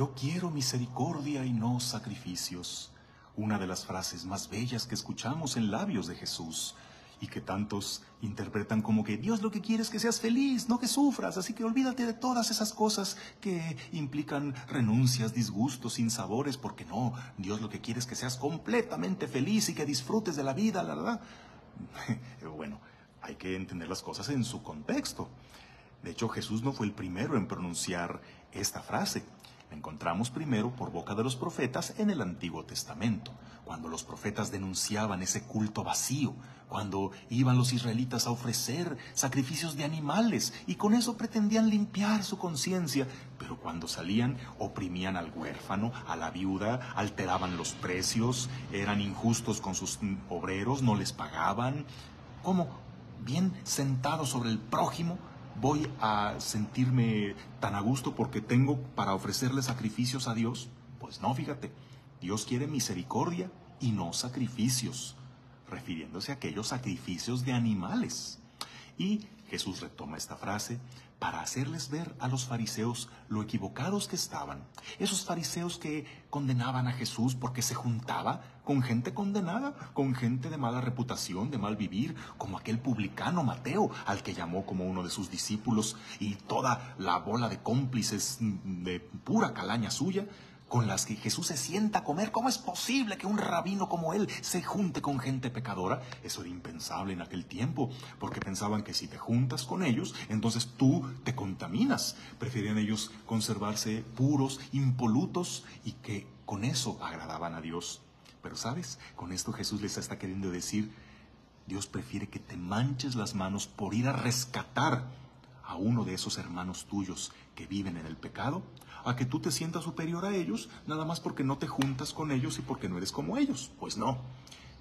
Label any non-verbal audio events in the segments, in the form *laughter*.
Yo quiero misericordia y no sacrificios. Una de las frases más bellas que escuchamos en labios de Jesús y que tantos interpretan como que Dios lo que quiere es que seas feliz, no que sufras, así que olvídate de todas esas cosas que implican renuncias, disgustos, sinsabores, porque no, Dios lo que quiere es que seas completamente feliz y que disfrutes de la vida, la *laughs* bueno, hay que entender las cosas en su contexto. De hecho, Jesús no fue el primero en pronunciar esta frase. La encontramos primero por boca de los profetas en el Antiguo Testamento, cuando los profetas denunciaban ese culto vacío, cuando iban los israelitas a ofrecer sacrificios de animales y con eso pretendían limpiar su conciencia, pero cuando salían oprimían al huérfano, a la viuda, alteraban los precios, eran injustos con sus obreros, no les pagaban. ¿Cómo? Bien sentados sobre el prójimo, voy a sentirme tan a gusto porque tengo para ofrecerle sacrificios a Dios? Pues no, fíjate, Dios quiere misericordia y no sacrificios, refiriéndose a aquellos sacrificios de animales. Y Jesús retoma esta frase para hacerles ver a los fariseos lo equivocados que estaban. Esos fariseos que condenaban a Jesús porque se juntaba con gente condenada, con gente de mala reputación, de mal vivir, como aquel publicano Mateo, al que llamó como uno de sus discípulos, y toda la bola de cómplices de pura calaña suya, con las que Jesús se sienta a comer. ¿Cómo es posible que un rabino como él se junte con gente pecadora? Eso era impensable en aquel tiempo, porque pensaban que si te juntas con ellos, entonces tú te contaminas. Preferían ellos conservarse puros, impolutos y que con eso agradaban a Dios. Pero sabes, con esto Jesús les está queriendo decir, Dios prefiere que te manches las manos por ir a rescatar a uno de esos hermanos tuyos que viven en el pecado, a que tú te sientas superior a ellos, nada más porque no te juntas con ellos y porque no eres como ellos. Pues no.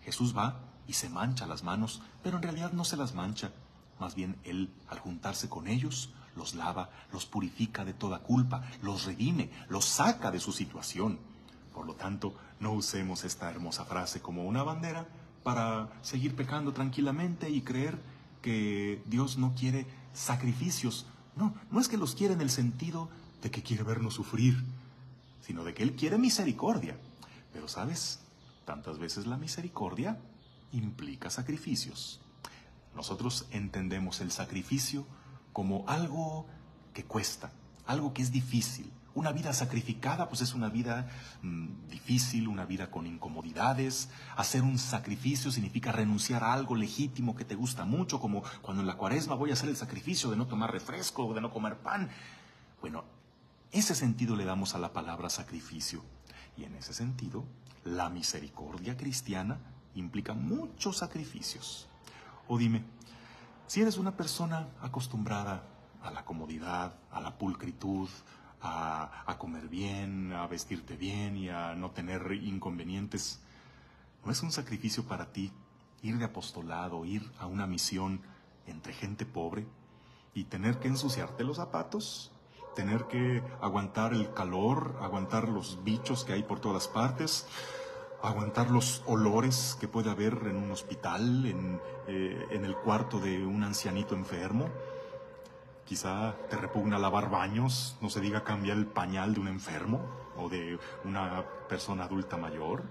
Jesús va y se mancha las manos, pero en realidad no se las mancha. Más bien Él, al juntarse con ellos, los lava, los purifica de toda culpa, los redime, los saca de su situación. Por lo tanto, no usemos esta hermosa frase como una bandera para seguir pecando tranquilamente y creer que Dios no quiere sacrificios. No, no es que los quiere en el sentido de que quiere vernos sufrir, sino de que Él quiere misericordia. Pero sabes, tantas veces la misericordia implica sacrificios. Nosotros entendemos el sacrificio como algo que cuesta, algo que es difícil, una vida sacrificada, pues es una vida mm, difícil, una vida con incomodidades. Hacer un sacrificio significa renunciar a algo legítimo que te gusta mucho, como cuando en la cuaresma voy a hacer el sacrificio de no tomar refresco o de no comer pan. Bueno, ese sentido le damos a la palabra sacrificio. Y en ese sentido, la misericordia cristiana implica muchos sacrificios. O dime, si eres una persona acostumbrada a la comodidad, a la pulcritud, a, comer bien, a vestirte bien y a no tener inconvenientes. ¿No es un sacrificio para ti ir de apostolado, ir a una misión entre gente pobre y tener que ensuciarte los zapatos, tener que aguantar el calor, aguantar los bichos que hay por todas partes, aguantar los olores que puede haber en un hospital, en, eh, en el cuarto de un ancianito enfermo? Quizá te repugna lavar baños, no se diga cambiar el pañal de un enfermo o de una persona adulta mayor,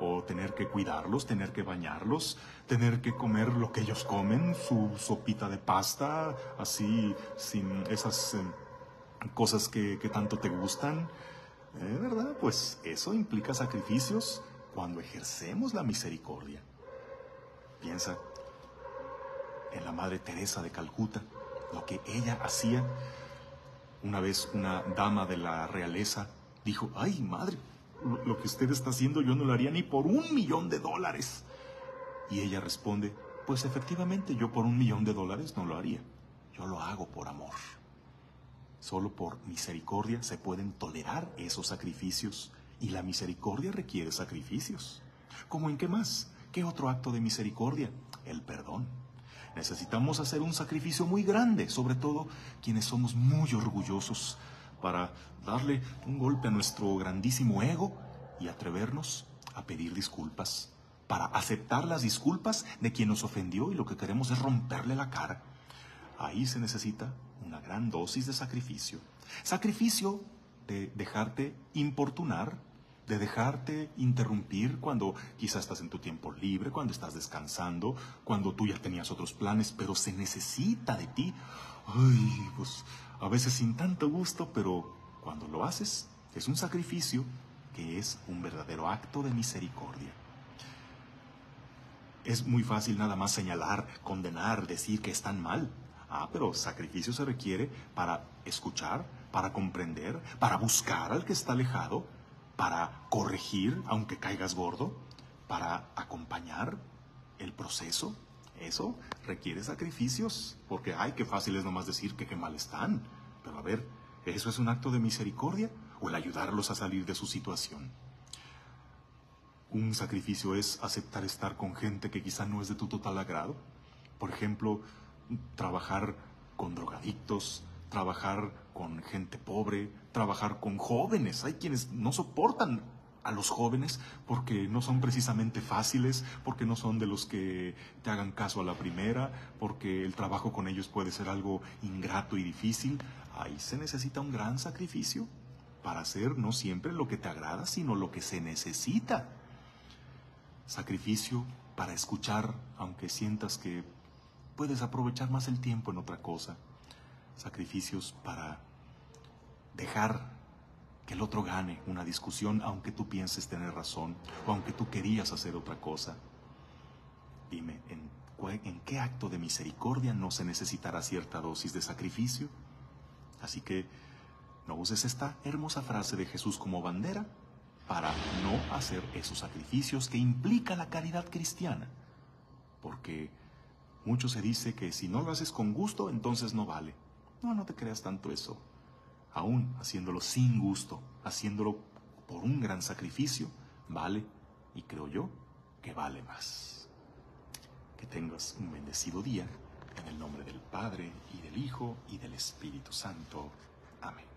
o tener que cuidarlos, tener que bañarlos, tener que comer lo que ellos comen, su sopita de pasta, así, sin esas cosas que, tanto te gustan. ¿Eh, ¿Verdad? Pues eso implica sacrificios cuando ejercemos la misericordia. Piensa en la Madre Teresa de Calcuta lo que ella hacía. Una vez una dama de la realeza dijo, ay madre, lo que usted está haciendo yo no lo haría ni por un millón de dólares. Y ella responde, pues efectivamente yo por un millón de dólares no lo haría. Yo lo hago por amor. Solo por misericordia se pueden tolerar esos sacrificios y la misericordia requiere sacrificios. ¿Cómo en qué más? ¿Qué otro acto de misericordia? El perdón. Necesitamos hacer un sacrificio muy grande, sobre todo quienes somos muy orgullosos, para darle un golpe a nuestro grandísimo ego y atrevernos a pedir disculpas, para aceptar las disculpas de quien nos ofendió y lo que queremos es romperle la cara. Ahí se necesita una gran dosis de sacrificio. Sacrificio de dejarte importunar, de dejarte interrumpir cuando quizás estás en tu tiempo libre, cuando estás descansando, cuando tú ya tenías otros planes, pero se necesita de ti. Ay, pues a veces sin tanto gusto, pero cuando lo haces es un sacrificio que es un verdadero acto de misericordia. Es muy fácil nada más señalar, condenar, decir que están mal. Ah, pero sacrificio se requiere para escuchar, para comprender, para buscar al que está alejado, para corregir aunque caigas gordo, para acompañar el proceso. Eso requiere sacrificios, porque ay, qué fácil es nomás decir que qué mal están. Pero a ver, ¿eso es un acto de misericordia o el ayudarlos a salir de su situación? Un sacrificio es aceptar estar con gente que quizá no es de tu total agrado. Por ejemplo, trabajar con drogadictos, trabajar con gente pobre, trabajar con jóvenes. Hay quienes no soportan a los jóvenes porque no son precisamente fáciles, porque no son de los que te hagan caso a la primera, porque el trabajo con ellos puede ser algo ingrato y difícil. Ahí se necesita un gran sacrificio para hacer no siempre lo que te agrada, sino lo que se necesita. Sacrificio para escuchar, aunque sientas que puedes aprovechar más el tiempo en otra cosa. Sacrificios para dejar que el otro gane una discusión, aunque tú pienses tener razón o aunque tú querías hacer otra cosa. Dime, ¿en, ¿en, qué acto de misericordia no se necesitará cierta dosis de sacrificio? Así que no uses esta hermosa frase de Jesús como bandera para no hacer esos sacrificios que implica la caridad cristiana. Porque mucho se dice que si no lo haces con gusto, entonces no vale. No, no te creas tanto eso. Aún haciéndolo sin gusto, haciéndolo por un gran sacrificio, vale, y creo yo que vale más. Que tengas un bendecido día, en el nombre del Padre, y del Hijo, y del Espíritu Santo. Amén.